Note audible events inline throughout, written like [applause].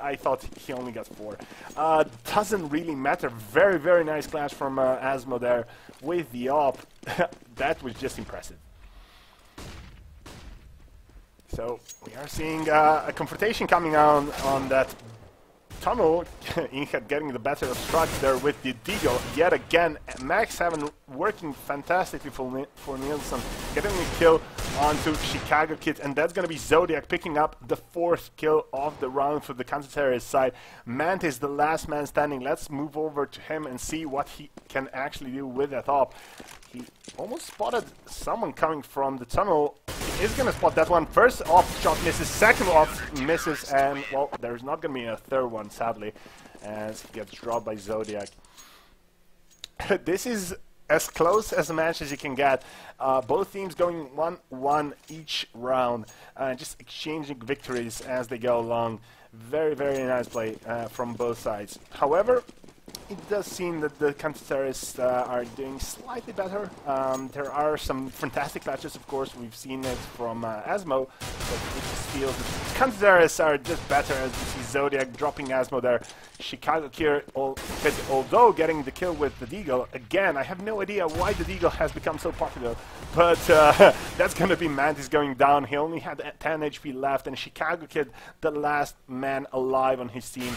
I thought he only got four. Uh, doesn't really matter. Very, very nice clash from uh, Asmo there with the op. [laughs] that was just impressive. So we are seeing uh, a confrontation coming on on that tunnel. [laughs] Inhead getting the better of Struck there with the Deagle yet again. Max Heaven working fantastically for, for Nielsen, getting the kill onto Chicago Kids. and that's going to be Zodiac picking up the fourth kill of the round for the counter-terrorist side. Mantis, the last man standing. Let's move over to him and see what he can actually do with that op. He almost spotted someone coming from the tunnel. He is going to spot that one. First off shot misses, second off misses, and, well, there's not going to be a third one, sadly, as he gets dropped by Zodiac. [laughs] this is as close as a match as you can get. Uh, both teams going 1-1 each round, uh, just exchanging victories as they go along. Very, very nice play uh, from both sides. However, it does seem that the counter-terrorists uh, are doing slightly better. Um, there are some fantastic matches, of course. We've seen it from uh, Asmo, but it just feels that counter-terrorists are just better as you see Zodiac dropping Asmo there. Chicago al although getting the kill with the Deagle, again, I have no idea why the Deagle has become so popular, but uh, [laughs] that's going to be Mantis going down. He only had 10 HP left, and Chicago Kid, the last man alive on his team,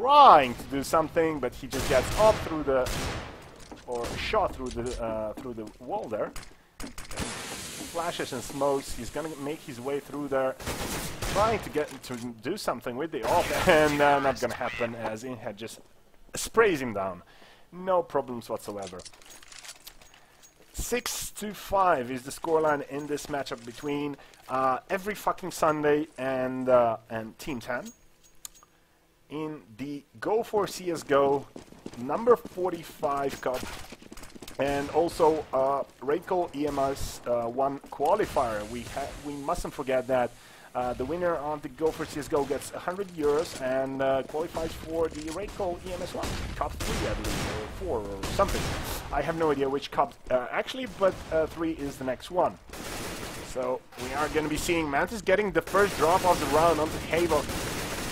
trying to do something, but he just gets up through the or shot through the uh, through the wall there. Flashes and smokes. He's gonna make his way through there, trying to get to do something with the [laughs] and uh, not gonna happen as Inhead just sprays him down. No problems whatsoever. Six to five is the scoreline in this matchup between uh, every fucking Sunday and uh, and Team 10 in the Go for CSGO number 45 Cup and also uh, Raidcall EMS uh, 1 qualifier. We, we mustn't forget that uh, the winner on the Go for CSGO gets 100 euros and uh, qualifies for the Raidcall EMS 1 Cup 3, I believe, or 4 or something. I have no idea which Cup uh, actually, but uh, 3 is the next one. So we are going to be seeing Mantis getting the first drop of the round onto Havoc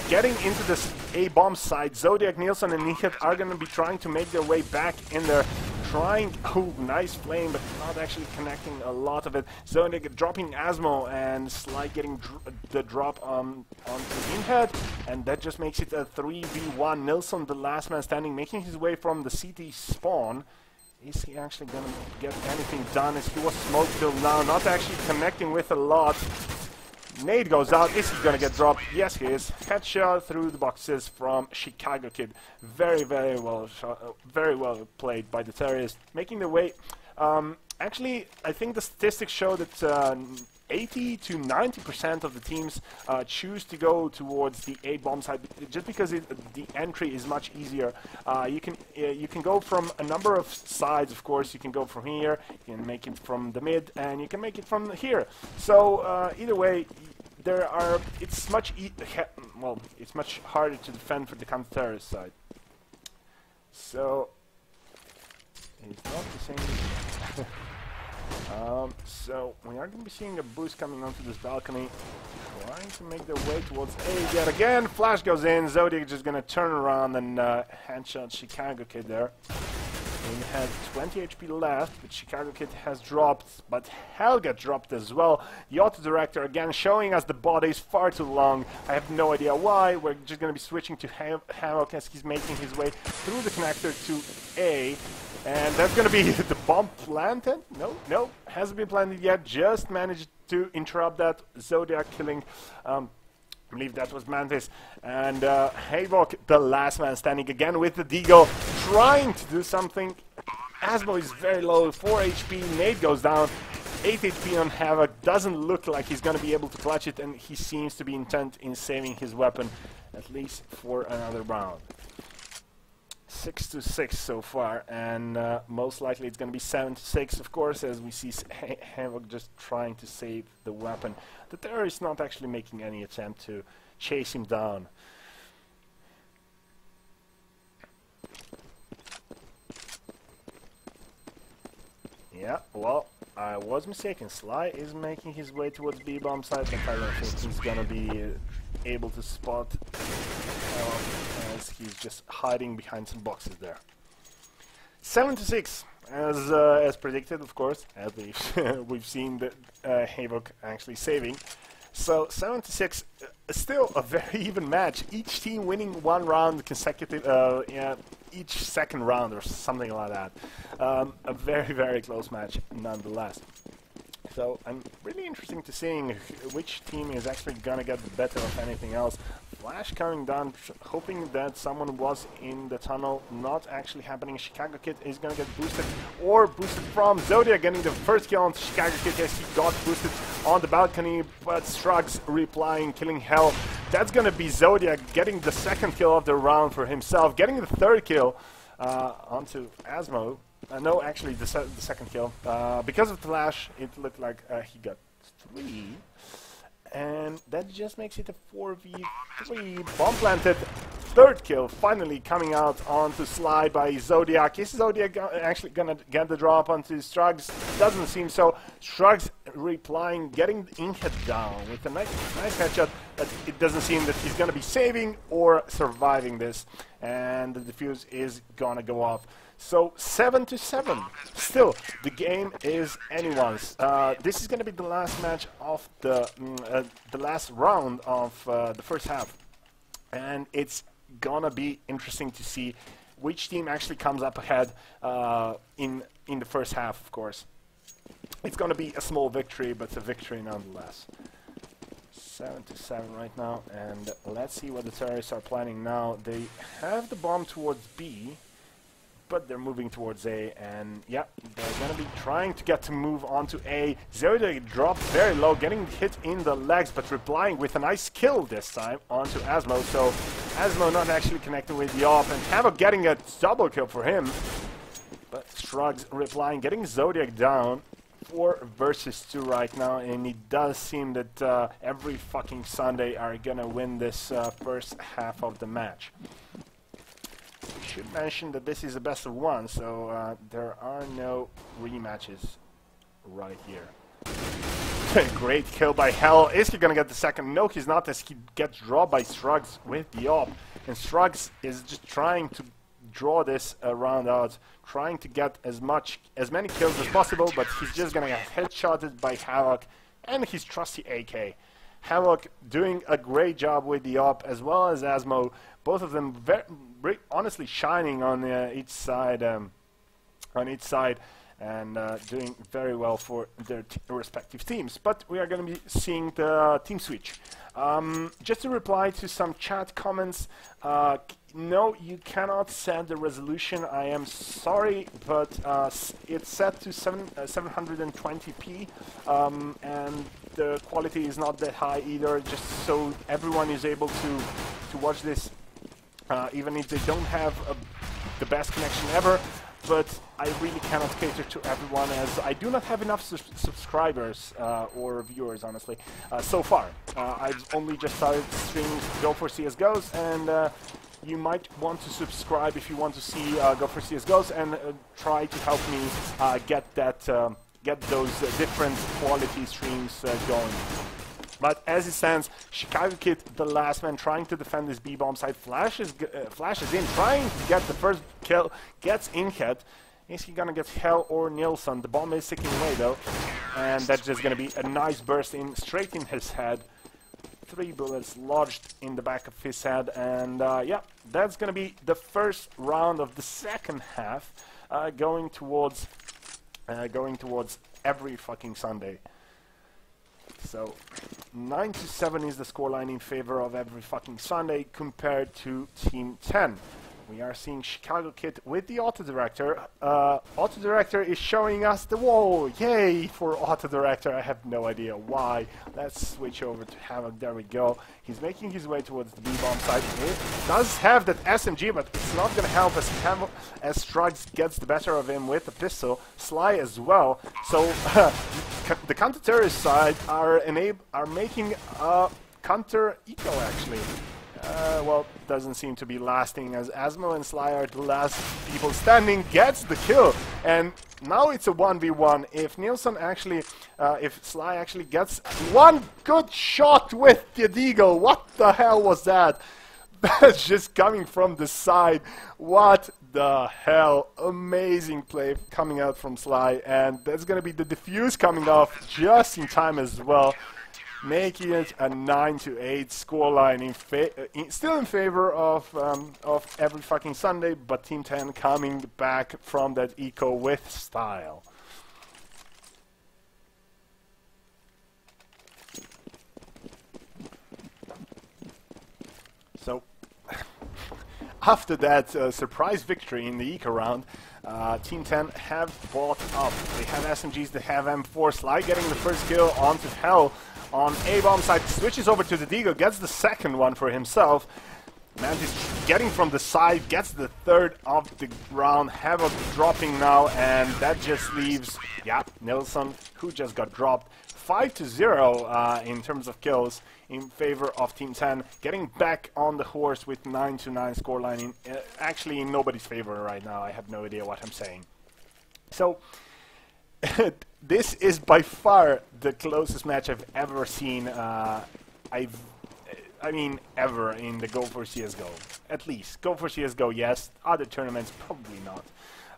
getting into this A-bomb side. Zodiac, Nielsen, and Nihat are going to be trying to make their way back in there. Trying, oh, nice flame, but not actually connecting a lot of it. Zodiac dropping Asmo and Sly getting dr the drop um, on, on Inhead, and that just makes it a 3v1. Nilsson, the last man standing, making his way from the CT spawn. Is he actually going to get anything done as he was smoked till now, not actually connecting with a lot. Nade goes out. Is he going to get dropped? Yes, he is. Headshot through the boxes from Chicago Kid. Very, very well very well played by the terrorist. Making the way... Um, actually, I think the statistics show that uh, 80 to 90% of the teams uh, choose to go towards the A bomb side just because it, the entry is much easier. Uh, you can uh, you can go from a number of sides, of course. You can go from here, you can make it from the mid, and you can make it from here. So uh, either way, there are. It's much e well, it's much harder to defend for the counter-terrorist side. So it's not the same. [laughs] Um, so we are going to be seeing a boost coming onto this balcony, trying to make their way towards A yet again. Flash goes in. Zodiac just going to turn around and uh, headshot Chicago Kid there. We had 20 HP left, but Chicago Kid has dropped, but Helga dropped as well. The auto director again showing us the body is far too long. I have no idea why. We're just going to be switching to Havoc as he's making his way through the connector to A. And that's going to be [laughs] the bomb planted? No, no, hasn't been planted yet. Just managed to interrupt that Zodiac killing. Um, I believe that was Mantis. And uh, Havoc, the last man standing again with the Deagle, trying to do something. Asmo is very low, 4 HP. Nade goes down. 8 HP on Havoc. Doesn't look like he's going to be able to clutch it, and he seems to be intent in saving his weapon, at least for another round six to six so far, and uh, most likely it's going to be seven to six, of course, as we see [laughs] Havoc just trying to save the weapon. The terrorist is not actually making any attempt to chase him down. Yeah, well, I was mistaken. Sly is making his way towards B-bomb side, but I don't think he's gonna be able to spot uh, he's just hiding behind some boxes there. 7 to 6, as uh, as predicted, of course, as we've, [laughs] we've seen the uh, actually saving. So 7 to 6, uh, still a very [laughs] even match. Each team winning one round consecutive, uh, yeah, each second round or something like that. Um, a very, very close match nonetheless. So I'm really interested to seeing which team is actually gonna get the better of anything else. Flash coming down, hoping that someone was in the tunnel, not actually happening. Chicago Kid is gonna get boosted, or boosted from Zodiac, getting the first kill on Chicago Kid as he got boosted on the balcony, but Shrugs replying, killing Hell. That's gonna be Zodiac getting the second kill of the round for himself, getting the third kill uh, onto Asmo. Uh, no, actually, the, se the second kill. Uh, because of the flash, it looked like uh, he got three. And that just makes it a 4v3. Bomb planted. Third kill finally coming out onto Sly by Zodiac. Is Zodiac go actually gonna get the drop onto Shrugs? Doesn't seem so. Shrugs replying, getting Inkhead down with a nice, nice headshot. But it doesn't seem that he's gonna be saving or surviving this. And the defuse is gonna go off. So seven to seven. Still, the game is anyone's. Uh, this is going to be the last match of the mm, uh, the last round of uh, the first half, and it's gonna be interesting to see which team actually comes up ahead uh, in in the first half. Of course, it's gonna be a small victory, but a victory nonetheless. 7 to 7 right now, and let's see what the terrorists are planning now. They have the bomb towards B, but they're moving towards A, and yeah, they're gonna be trying to get to move on to A. Zodiac dropped very low, getting hit in the legs, but replying with a nice kill this time onto Asmo, so Asmo not actually connecting with the off, and Havoc getting a double kill for him, but Shrugs replying, getting Zodiac down, 4 versus 2 right now, and it does seem that uh, every fucking Sunday are gonna win this uh, first half of the match should mention that this is a best of one, so uh, there are no rematches right here. [laughs] Great kill by Hell. Is he gonna get the second? No, he's not, as he gets dropped by Shrugs with the op. And Shrugs is just trying to draw this uh, round out, trying to get as much, as many kills as possible, but he's just gonna get headshotted by Havoc and his trusty AK. Havoc doing a great job with the op, as well as Asmo. Both of them very, honestly shining on uh, each side, um, on each side, and uh, doing very well for their respective teams. But we are going to be seeing the team switch. Um, just to reply to some chat comments, uh, no, you cannot set the resolution. I am sorry, but uh, it's set to seven, uh, 720p, um, and the quality is not that high either. Just so everyone is able to to watch this uh, even if they don't have a, the best connection ever. But I really cannot cater to everyone as I do not have enough su subscribers uh, or viewers, honestly, uh, so far. Uh, I've only just started streaming Go for CSGOs, and uh, you might want to subscribe if you want to see uh, Go for CSGOs and try to help me get that um, get those different quality streams going. But as it stands, Chicago Kid, the last man, trying to defend this B-bomb side, flashes, uh, flashes in, trying to get the first kill, gets in head. Is he gonna get Hell or Nilsson? The bomb is sticking away though, and that's just gonna be a nice burst in straight in his head. Three bullets lodged in the back of his head, and uh, yeah, that's gonna be the first round of the second half, uh, going towards, uh, going towards every fucking Sunday. So 9 to 7 is the scoreline in favor of every fucking Sunday compared to Team 10. We are seeing Chicago Kid with the auto director. Uh, auto director is showing us the wall. Yay for auto director. I have no idea why. Let's switch over to Havoc. There we go. He's making his way towards the B-bomb side. He does have that SMG, but it's not going to help as Havoc, as Shrugs gets the better of him with the pistol. Sly as well. So [laughs] the counter-terrorist side are are making a counter eco actually. Uh, well, doesn't seem to be lasting as Asmo and Sly are the last people standing. Gets the kill. And now it's a 1v1. If Nielsen actually, uh, if Sly actually gets one good shot with the Deagle, what the hell was that? [laughs] That's just coming from the side. What the hell? Amazing play coming out from Sly. And that's going to be the defuse coming off just in time as well. Making it a 9 to 8 scoreline, in, uh, in still in favor of um, of every fucking Sunday, but Team 10 coming back from that eco with style. So [laughs] after that uh, surprise victory in the Eco round, uh, Team 10 have bought up. They have SMGs, they have M4. Sly getting the first kill onto Hell on A-bomb side, switches over to the Deagle, gets the second one for himself. Mantis getting from the side, gets the third of the round. Havoc dropping now, and that just leaves, yeah, Nilsson, who just got dropped. 5 to 0 uh, in terms of kills in favor of Team 10, getting back on the horse with 9 to 9 scoreline. In, uh, actually, in nobody's favor right now. I have no idea what I'm saying. So, [laughs] this is by far the closest match I've ever seen. Uh, I've, I mean, ever in the Go for CS:GO. At least Go for CS:GO, yes. Other tournaments, probably not.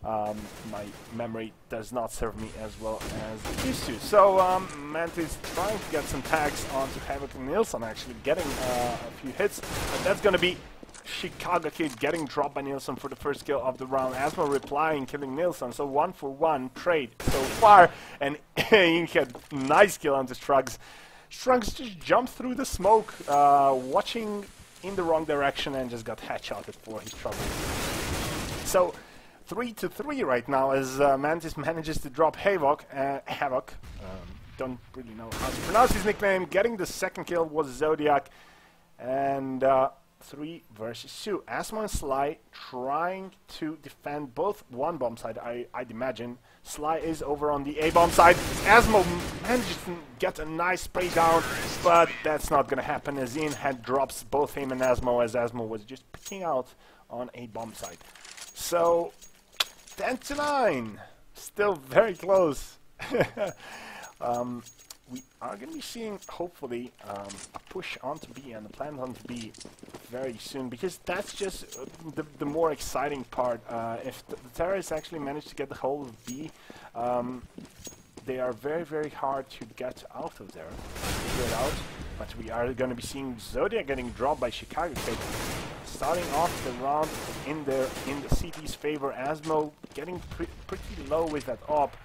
Um, my memory does not serve me as well as it used to. So um, Mantis trying to get some tags onto Havoc and actually getting uh, a few hits. But that's going to be Chicago Kid getting dropped by Nilsson for the first kill of the round. Asmo replying, killing Nilsson. So one for one trade so far. And [laughs] he had nice kill on the Strugs. Strugs just jumped through the smoke, uh, watching in the wrong direction and just got headshotted for his trouble. So three to three right now as uh, Mantis [laughs] manages to drop Havoc. Uh, Havoc. Um, don't really know how to pronounce his nickname. Getting the second kill was Zodiac, and uh, three versus two. Asmo and Sly trying to defend both one bomb side. I I'd imagine Sly is over on the A bomb side. Asmo manages to get a nice spray down, but that's not gonna happen as Inhead drops both him and Asmo as Asmo was just picking out on a bomb side. So 10 to 9. Still very close. [laughs] um, we are going to be seeing, hopefully, um, a push onto B and a plan onto B very soon, because that's just uh, the, the more exciting part. Uh, if the, terrorists actually manage to get the hold of B, um, they are very, very hard to get out of there. Figure it out. But we are going to be seeing Zodiac getting dropped by Chicago Kid. Starting off the round in the in the CT's favor, Asmo getting pre pretty low with that op.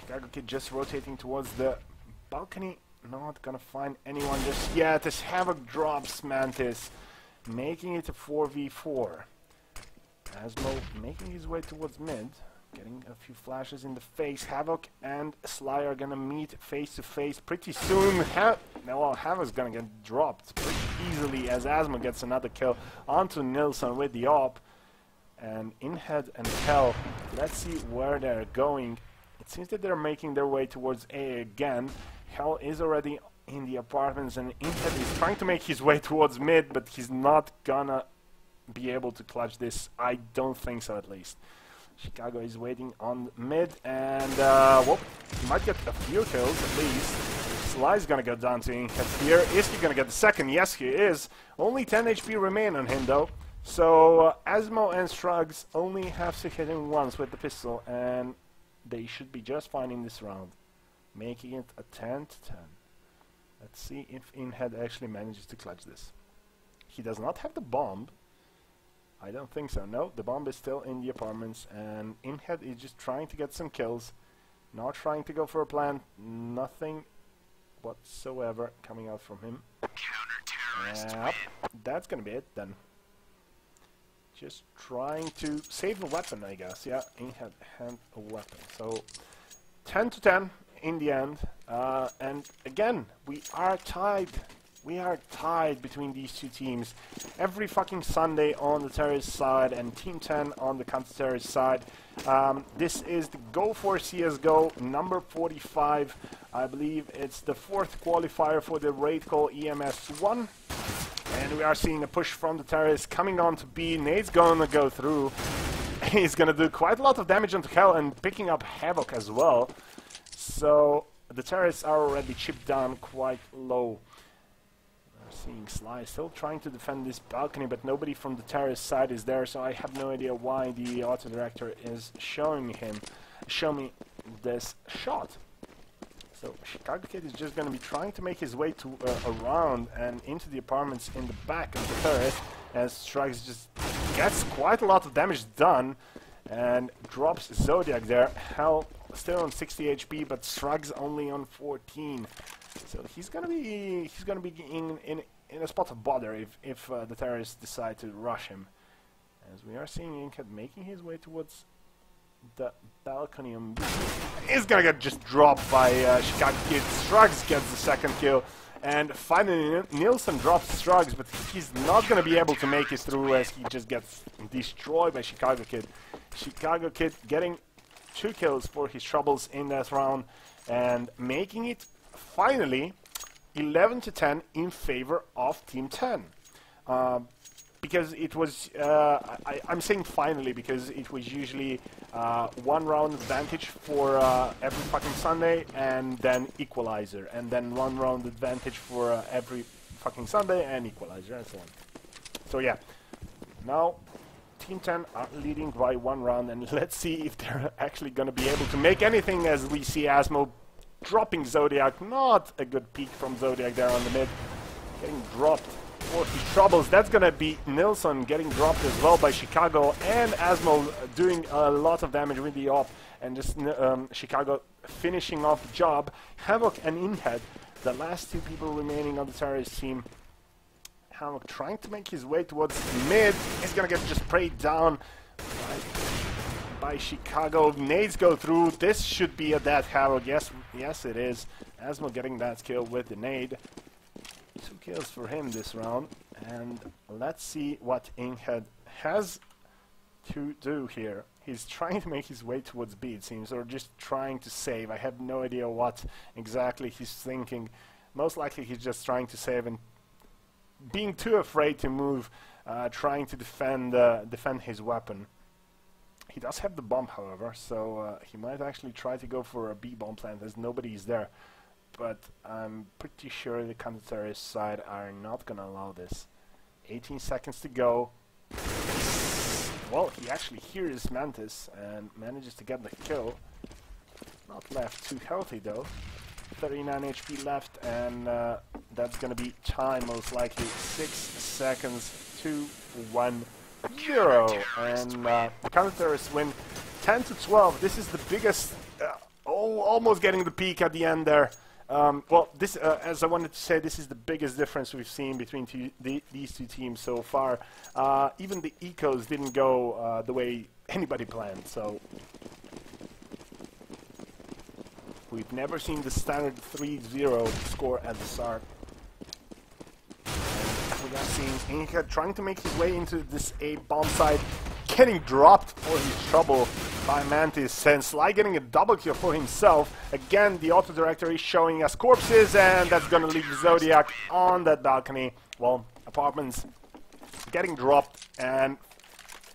Chicago Kid just rotating towards the balcony. Not gonna find anyone just yet. As Havoc drops Mantis, making it a 4v4. Asmo making his way towards mid. Getting a few flashes in the face. Havoc and Sly are gonna meet face to face pretty soon. Ha well, Havoc's gonna get dropped pretty easily as Asmo gets another kill onto Nilsson with the op. And Inhead and Hell, let's see where they're going. It seems that they're making their way towards A again. Hell is already in the apartments and Inhead is trying to make his way towards mid, but he's not gonna be able to clutch this. I don't think so at least. Chicago is waiting on mid, and uh, well, he might get a few kills at least. Sly's gonna go down to Inhead here. Is he gonna get the second? Yes, he is. Only 10 HP remain on him though. So uh, Asmo and Strugs only have to hit him once with the pistol, and they should be just fine in this round, making it a 10 to 10. Let's see if Inhead actually manages to clutch this. He does not have the bomb, I don't think so. No, the bomb is still in the apartments, and Inhead is just trying to get some kills, not trying to go for a plan. Nothing whatsoever coming out from him. Yep, that's gonna be it then. Just trying to save a weapon, I guess. Yeah, Inhead had a weapon. So, 10 to 10 in the end. Uh, and again, we are tied we are tied between these two teams. Every fucking Sunday on the terrorist side and Team 10 on the counter-terrorist side. Um, this is the Go for CSGO number 45. I believe it's the fourth qualifier for the raid call EMS 1. And we are seeing a push from the terrorists coming on to B. Nade's gonna go through. [laughs] he's gonna do quite a lot of damage onto Hell and picking up Havoc as well. So the terrorists are already chipped down quite low. We're seeing Sly still trying to defend this balcony, but nobody from the terrorist side is there, so I have no idea why the auto director is showing him, show me this shot. So Chicago Kid is just going to be trying to make his way to uh, around and into the apartments in the back of the terrace as Strugs just gets quite a lot of damage done and drops Zodiac there. Hell still on 60 HP, but Strugs only on 14. So he's gonna be he's gonna be in in in a spot of bother if if uh, the terrorists decide to rush him. As we are seeing Inkhead making his way towards the balcony is gonna get just dropped by uh, Chicago Kid. Strugs gets the second kill. And finally, Nielsen drops Strugs, but he's not gonna be able to make it through as he just gets destroyed by Chicago Kid. Chicago Kid getting two kills for his troubles in that round and making it finally 11 to 10 in favor of Team 10. Uh, because it was, uh, I, am saying finally because it was usually uh, one round advantage for uh, every fucking Sunday and then equalizer, and then one round advantage for uh, every fucking Sunday and equalizer and so on. So yeah, now Team 10 are leading by one round, and [laughs] let's see if they're actually going to be able to make anything as we see Asmo dropping Zodiac. Not a good peek from Zodiac there on the mid, getting dropped for his troubles. That's going to be Nilsson getting dropped as well by Chicago and Asmo doing a lot of damage with the op and just um, Chicago finishing off the job. Havoc and Inhead, the last two people remaining on the terrorist team. Havoc trying to make his way towards mid. He's to get just sprayed down by, by Chicago. Nades go through. This should be a dead Havoc. Yes, yes it is. Asmo getting that kill with the nade. Two kills for him this round. And let's see what Inkhead has to do here. He's trying to make his way towards B, it seems, or just trying to save. I have no idea what exactly he's thinking. Most likely he's just trying to save and being too afraid to move, uh, trying to defend uh, defend his weapon. He does have the bomb, however, so uh, he might actually try to go for a B bomb plant as nobody is there but I'm pretty sure the counter-terrorist side are not gonna allow this. 18 seconds to go. Well, he actually hears Mantis and manages to get the kill. Not left too healthy though. 39 HP left and uh, that's gonna be time most likely. 6 seconds, 2, 1, 0. And uh, counter-terrorists win 10 to 12. This is the biggest, uh, oh, almost getting the peak at the end there. Um, well, this, uh, as I wanted to say, this is the biggest difference we've seen between two, the, these two teams so far. Uh, even the ecos didn't go uh, the way anybody planned, so we've never seen the standard 3-0 score at the start. we are seeing Inca trying to make his way into this A bomb side, getting dropped for his trouble by Mantis and Sly getting a double kill for himself. Again, the auto director is showing us corpses and that's gonna leave Zodiac on that balcony. Well, apartments getting dropped and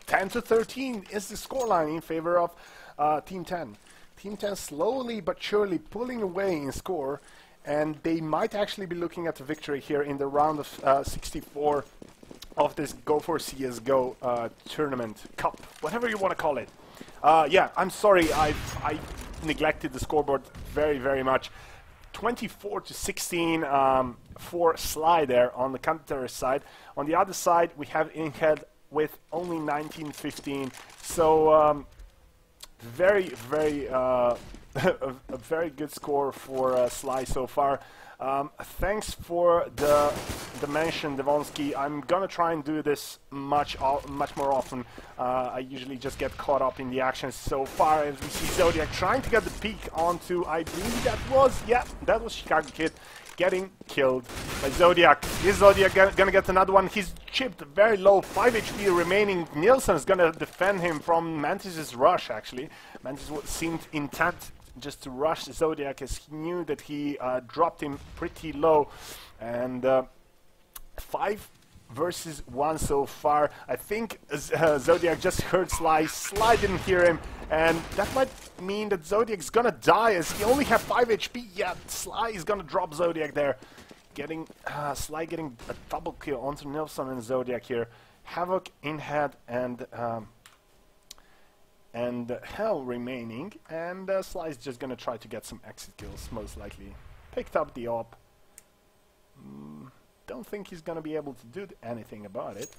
10 to 13 is the scoreline in favor of uh, Team 10. Team 10 slowly but surely pulling away in score and they might actually be looking at a victory here in the round of uh, 64 of this Go for CSGO uh, tournament, cup, whatever you want to call it. Uh, yeah, I'm sorry, I I neglected the scoreboard very, very much. 24 to 16 um, for Sly there on the counter side. On the other side, we have Inkhead with only 19-15. So um, very, very, uh, a, [laughs] a, very good score for uh, Sly so far. Um, thanks for the the mention, Devonsky. I'm gonna try and do this much much more often. Uh, I usually just get caught up in the action. So far as we see Zodiac trying to get the peak onto, I believe that was, yeah, that was Chicago Kid getting killed by Zodiac. Is Zodiac gonna get another one? He's chipped very low, 5 HP remaining. Nielsen is gonna defend him from Mantis's rush, actually. Mantis seemed intent just to rush Zodiac as he knew that he uh, dropped him pretty low. And uh, five versus one so far. I think uh, Zodiac just heard Sly. Sly didn't hear him, and that might mean that Zodiac's gonna die as he only have 5 HP. Yeah, Sly is gonna drop Zodiac there. Getting uh, Sly getting a double kill onto Nilsson and Zodiac here. Havoc in head and um, and Hell remaining, and uh, Sly's just gonna try to get some exit kills, most likely. Picked up the op. Mm, don't think he's gonna be able to do anything about it,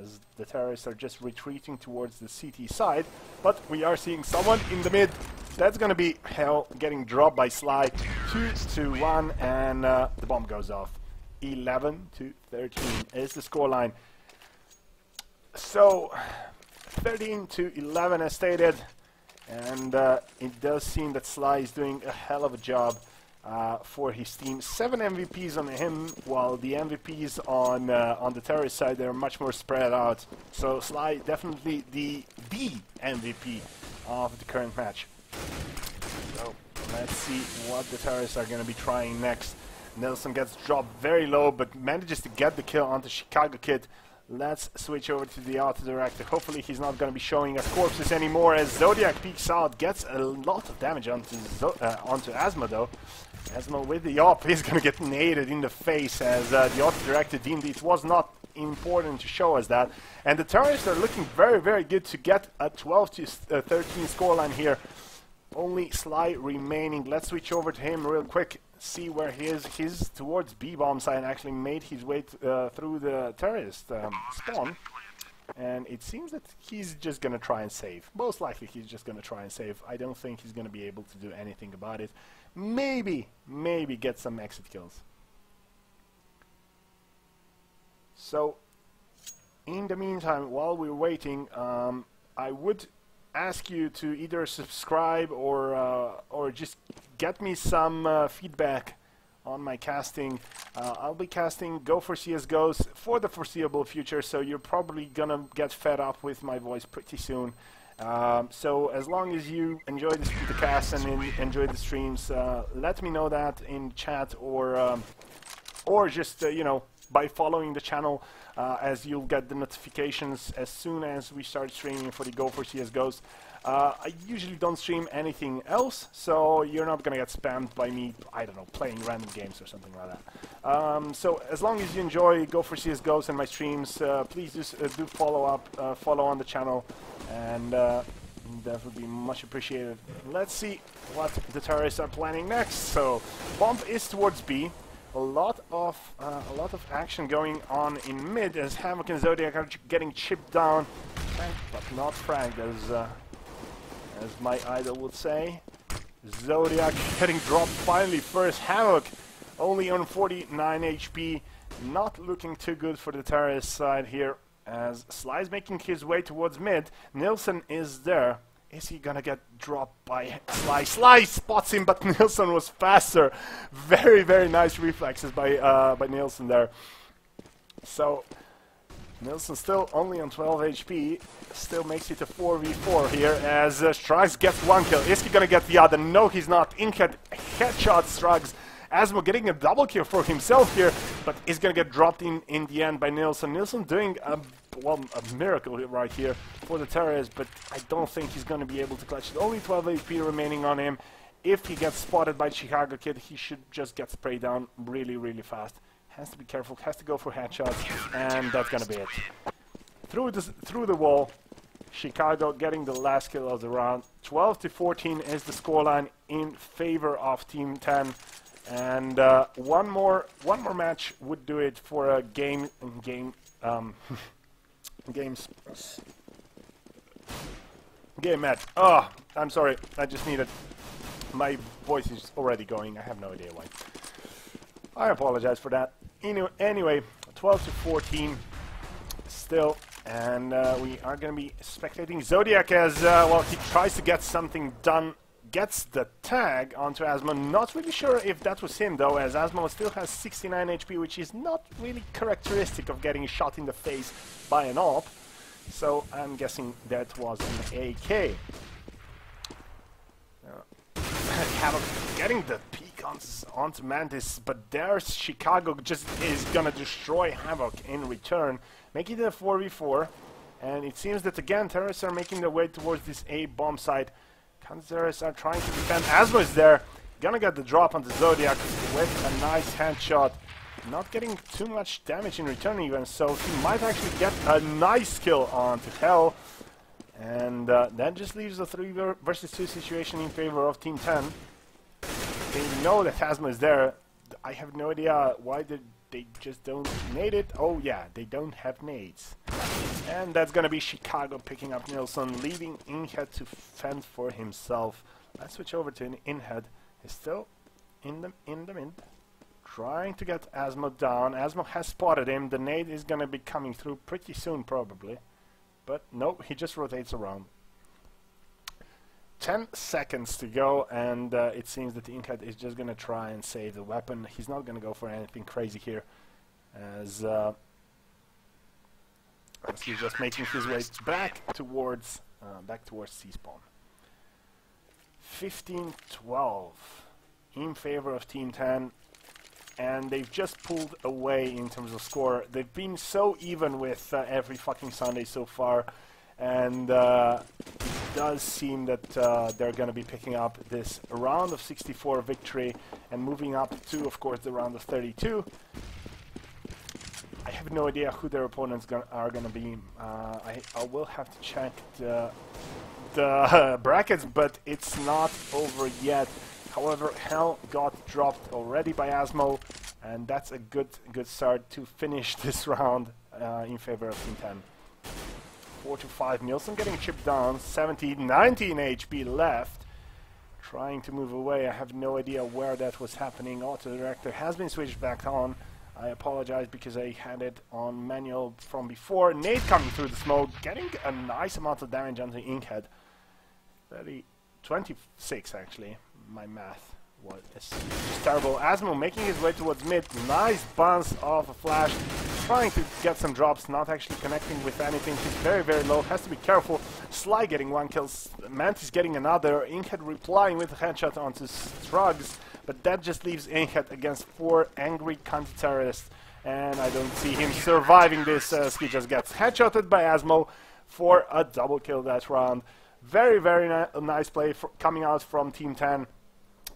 as the terrorists are just retreating towards the CT side, but we are seeing someone in the mid. That's gonna be Hell getting dropped by Sly. 2 to 1, and uh, the bomb goes off. 11 to 13 is the scoreline. So, 13 to 11 as stated. And uh, it does seem that Sly is doing a hell of a job uh, for his team. Seven MVPs on him, while the MVPs on uh, on the terrorist side they're much more spread out. So Sly definitely the the MVP of the current match. So let's see what the terrorists are going to be trying next. Nelson gets dropped very low, but manages to get the kill onto Chicago Kid. Let's switch over to the auto director. Hopefully he's not going to be showing us corpses anymore as Zodiac peeks out, gets a lot of damage onto, Zo uh, onto Asmo though. Asmo with the op is going to get naded in the face as uh, the auto director deemed it was not important to show us that. And the terrorists are looking very, very good to get a 12 to uh, 13 scoreline here. Only Sly remaining. Let's switch over to him real quick see where he is. He's towards B-bomb side and actually made his way uh, through the terrorist um, spawn. And it seems that he's just going to try and save. Most likely he's just going to try and save. I don't think he's going to be able to do anything about it. Maybe, maybe get some exit kills. So, in the meantime, while we're waiting, um, I would ask you to either subscribe or uh, or just get me some uh, feedback on my casting. Uh, I'll be casting Go for CSGOs for the foreseeable future, so you're probably gonna get fed up with my voice pretty soon. Um, so as long as you enjoy the, the cast and enjoy the streams, uh, let me know that in chat or um, or just uh, you know by following the channel uh, as you'll get the notifications as soon as we start streaming for the Go for CSGOs. Uh, I usually don't stream anything else, so you're not gonna get spammed by me, I don't know, playing random games or something like that. Um, so as long as you enjoy Go for CSGOs and my streams, uh, please just, uh, do follow up, uh, follow on the channel, and uh, that would be much appreciated. Let's see what the terrorists are planning next. So, bomb is towards B a lot of uh, a lot of action going on in mid as Havoc and Zodiac are getting chipped down, but not Frank, as as my idol would say. Zodiac getting dropped finally first. Havoc only on 49 HP, not looking too good for the terrorist side here. As Sly's making his way towards mid, Nilsson is there. Is he gonna get dropped by Sly? Sly spots him, but [laughs] Nilsson was faster. Very, very nice reflexes by uh, by Nilsson there. So Nilsson still only on 12 HP, still makes it a 4v4 here as uh, gets one kill. Is he gonna get the other? No, he's not. Inkhead headshot Strugs. Asmo getting a double kill for himself here, but is gonna get dropped in in the end by Nilsson. Nilsson doing a well, a miracle right here for the terrorists, but I don't think he's to be able to clutch it. Only 12 HP remaining on him. If he gets spotted by Chicago Kid, he should just get sprayed down really, really fast. Has to be careful, has to go for headshots, and that's to be it. Through the, through the wall, Chicago getting the last kill of the round. 12 to 14 is the scoreline in favor of Team 10. And uh, one more one more match would do it for a game game um, [laughs] games. Game match. Oh, I'm sorry. I just needed. My voice is already going. I have no idea why. I apologize for that. Anyway, anyway 12 to 14 still. And uh, we are going to be spectating Zodiac as, uh, well, he tries to get something done gets the tag onto Asmo. Not really sure if that was him though, as Asmo still has 69 HP, which is not really characteristic of getting shot in the face by an AWP. So I'm guessing that was an AK. Uh, [coughs] Havoc getting the guns onto Mantis, but there's Chicago just is gonna destroy Havoc in return, making it a 4v4. And it seems that again, terrorists are making their way towards this A bomb site. Terrorists are trying to defend. Asmo is there, gonna get the drop on the Zodiac with a nice headshot. Not getting too much damage in return even, so he might actually get a nice kill onto Hell. And uh, that just leaves a 3 versus 2 situation in favor of Team 10. They know that Phasma is there. I have no idea why did they just don't nade it. Oh yeah, they don't have nades. And that's gonna be Chicago picking up Nilsson, leaving Inhead to fend for himself. Let's switch over to Inhead. He's still in the in the mid. Trying to get Asmo down. Asmo has spotted him. The nade is gonna be coming through pretty soon probably. But nope, he just rotates around. 10 seconds to go, and uh, it seems that the Inkhead is just going to try and save the weapon. He's not going to go for anything crazy here, as, uh, as he's just making his way back towards uh, back towards C-spawn. 15-12 in favor of Team 10 and they've just pulled away in terms of score. They've been so even with uh, every fucking Sunday so far, and uh, does seem that uh, they're going to be picking up this round of 64 victory and moving up to, of course, the round of 32. I have no idea who their opponents are going to be. Uh, I, I, will have to check the, the [laughs] brackets, but it's not over yet. However, Hell got dropped already by Asmo, and that's a good good start to finish [laughs] this round uh, in favor of Team 10. 4 to 5. Nielsen getting chipped down. 17, 19 HP left. Trying to move away. I have no idea where that was happening. Auto director has been switched back on. I apologize because I had it on manual from before. Nade coming through the smoke, getting a nice amount of damage onto Inkhead. 30, 26 actually my math terrible. Asmo making his way towards mid. Nice bounce off a flash. Trying to get some drops, not actually connecting with anything. He's very, very low. Has to be careful. Sly getting one kill. Mantis getting another. Inkhead replying with a headshot onto Strugs. But that just leaves Inkhead against four angry counter-terrorists. And I don't see him surviving this uh, as he just gets headshotted by Asmo for a double kill that round. Very, very ni nice play coming out from Team 10.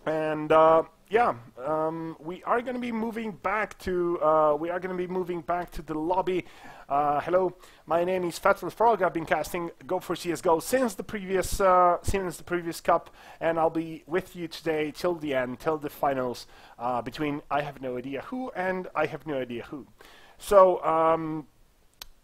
And uh, yeah, um, we are going to be moving back to uh, we are going to be moving back to the lobby. Uh, hello, my name is Fatal Frog. I've been casting Go for CS:GO since the previous uh, since the previous cup, and I'll be with you today till the end, till the finals uh, between I have no idea who and I have no idea who. So. Um,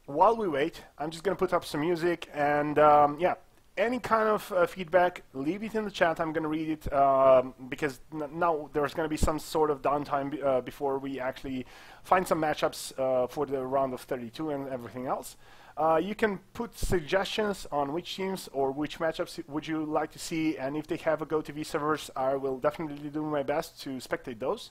while we wait, I'm just going to put up some music and um, yeah, any kind of uh, feedback, leave it in the chat. I'm going to read it um, because now there's going to be some sort of downtime uh, before we actually find some matchups uh, for the round of 32 and everything else. Uh, you can put suggestions on which teams or which matchups would you like to see, and if they have a GoTV servers, I will definitely do my best to spectate those.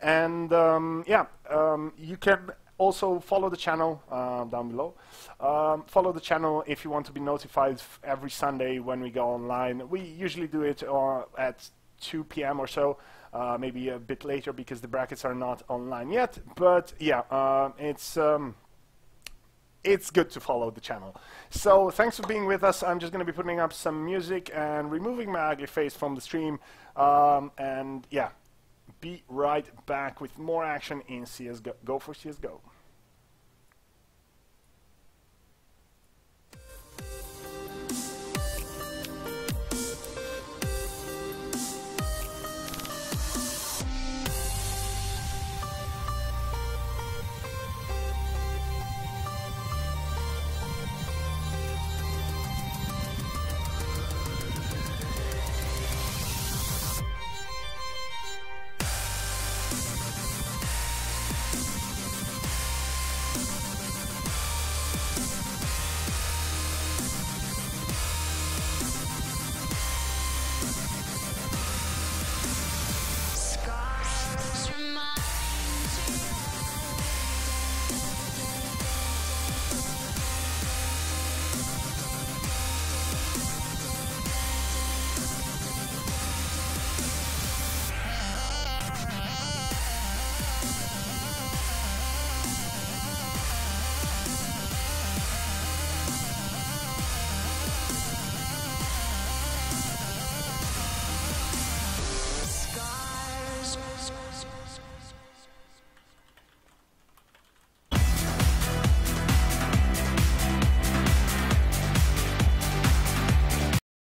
And um, yeah, um, you can also follow the channel uh, down below. Um, follow the channel if you want to be notified every Sunday when we go online. We usually do it uh, at 2 p.m. or so, uh, maybe a bit later because the brackets are not online yet. But yeah, uh, it's um, it's good to follow the channel. So thanks for being with us. I'm just going to be putting up some music and removing my ugly face from the stream. Um, and yeah, be right back with more action in CSGO. Go for CSGO.